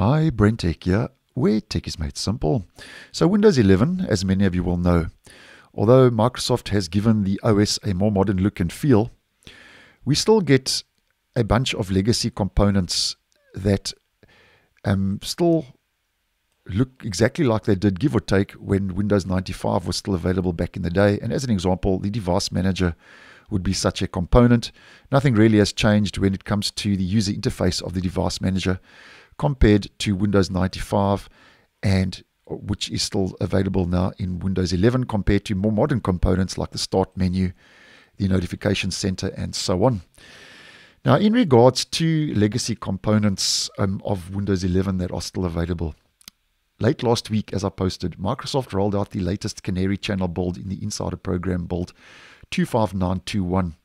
Hi, BrenTech here, where tech is made simple. So, Windows 11, as many of you will know, although Microsoft has given the OS a more modern look and feel, we still get a bunch of legacy components that um, still look exactly like they did, give or take, when Windows 95 was still available back in the day. And as an example, the device manager would be such a component. Nothing really has changed when it comes to the user interface of the device manager compared to Windows 95 and which is still available now in Windows 11 compared to more modern components like the start menu, the notification center, and so on. Now, in regards to legacy components um, of Windows 11 that are still available, late last week, as I posted, Microsoft rolled out the latest Canary channel build in the Insider Program build 25921.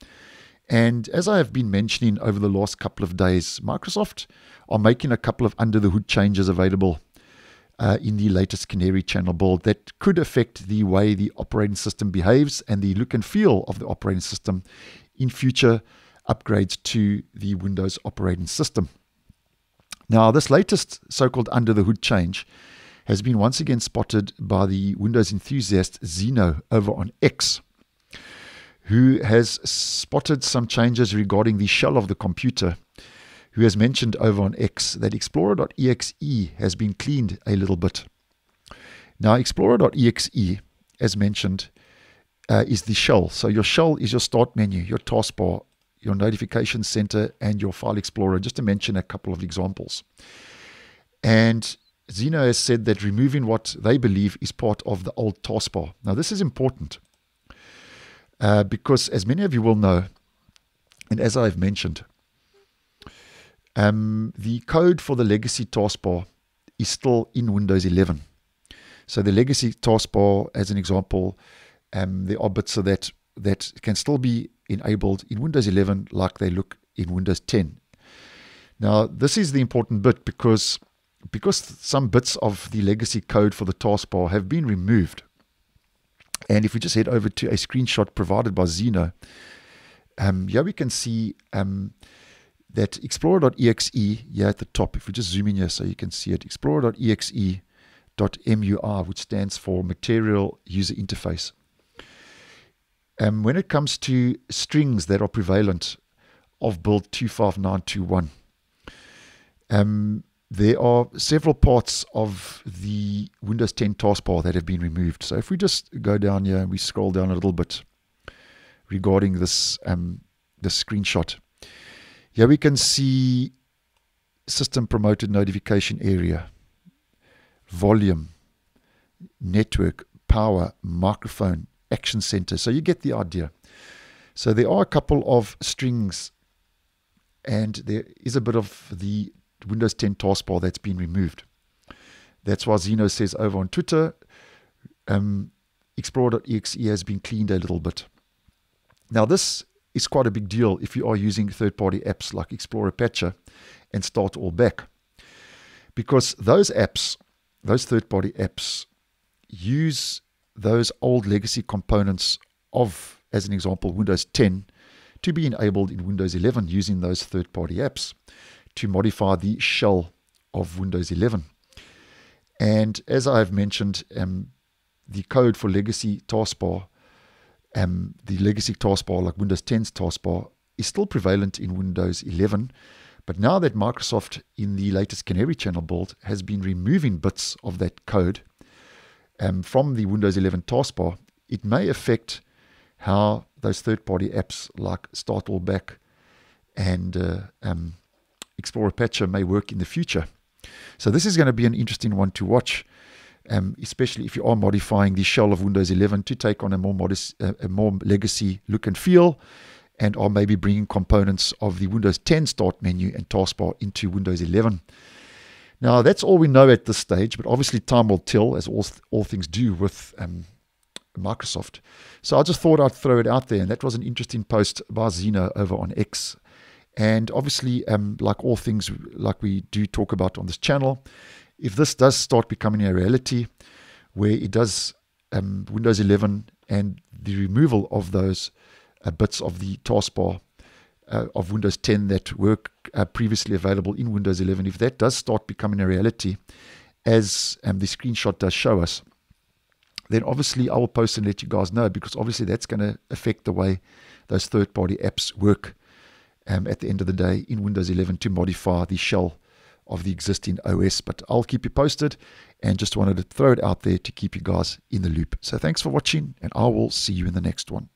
And as I have been mentioning over the last couple of days, Microsoft are making a couple of under the hood changes available uh, in the latest Canary channel build that could affect the way the operating system behaves and the look and feel of the operating system in future upgrades to the Windows operating system. Now, this latest so called under the hood change has been once again spotted by the Windows enthusiast Xeno over on X who has spotted some changes regarding the shell of the computer, who has mentioned over on X that Explorer.exe has been cleaned a little bit. Now, Explorer.exe, as mentioned, uh, is the shell. So your shell is your start menu, your taskbar, your notification center, and your file explorer, just to mention a couple of examples. And Xeno has said that removing what they believe is part of the old taskbar. Now, this is important uh, because, as many of you will know, and as I've mentioned, um, the code for the legacy taskbar is still in Windows 11. So the legacy taskbar, as an example, um, there are bits of that that can still be enabled in Windows 11 like they look in Windows 10. Now, this is the important bit because because some bits of the legacy code for the taskbar have been removed and if we just head over to a screenshot provided by Xeno, um, here we can see um, that explorer.exe here at the top. If we just zoom in here so you can see it, explorer.exe.mui, which stands for Material User Interface. Um, when it comes to strings that are prevalent of build 25921, um, there are several parts of the Windows 10 taskbar that have been removed. So if we just go down here and we scroll down a little bit regarding this um, this screenshot, here we can see system promoted notification area, volume, network, power, microphone, action center. So you get the idea. So there are a couple of strings and there is a bit of the Windows 10 taskbar that's been removed. That's why Xeno says over on Twitter, um, Explorer.exe has been cleaned a little bit. Now, this is quite a big deal if you are using third party apps like Explorer Patcher and Start All Back. Because those apps, those third party apps, use those old legacy components of, as an example, Windows 10 to be enabled in Windows 11 using those third party apps to modify the shell of Windows 11. And as I've mentioned, um, the code for legacy taskbar, um, the legacy taskbar like Windows 10's taskbar, is still prevalent in Windows 11. But now that Microsoft, in the latest Canary channel build, has been removing bits of that code um, from the Windows 11 taskbar, it may affect how those third party apps like Start All Back and uh, um, Explorer Patcher may work in the future. So this is going to be an interesting one to watch, um, especially if you are modifying the shell of Windows 11 to take on a more modest, uh, a more legacy look and feel, and are maybe bringing components of the Windows 10 start menu and taskbar into Windows 11. Now that's all we know at this stage, but obviously time will tell, as all all things do with um, Microsoft. So I just thought I'd throw it out there, and that was an interesting post by Xeno over on X and obviously, um, like all things, like we do talk about on this channel, if this does start becoming a reality, where it does um, Windows 11 and the removal of those uh, bits of the taskbar uh, of Windows 10 that were uh, previously available in Windows 11, if that does start becoming a reality, as um, the screenshot does show us, then obviously I will post and let you guys know because obviously that's going to affect the way those third party apps work um, at the end of the day in Windows 11 to modify the shell of the existing OS. But I'll keep you posted and just wanted to throw it out there to keep you guys in the loop. So thanks for watching, and I will see you in the next one.